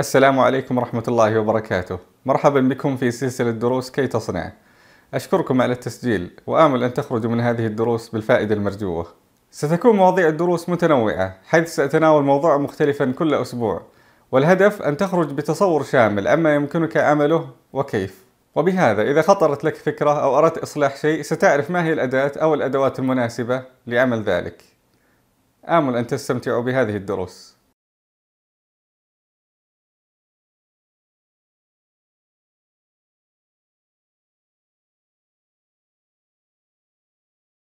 السلام عليكم ورحمة الله وبركاته. مرحبا بكم في سلسلة دروس كي تصنع. أشكركم على التسجيل وآمل أن تخرجوا من هذه الدروس بالفائدة المرجوة. ستكون مواضيع الدروس متنوعة حيث سأتناول موضوع مختلفا كل أسبوع. والهدف أن تخرج بتصور شامل عما يمكنك عمله وكيف. وبهذا إذا خطرت لك فكرة أو أردت إصلاح شيء ستعرف ما هي الأداة أو الأدوات المناسبة لعمل ذلك. آمل أن تستمتعوا بهذه الدروس.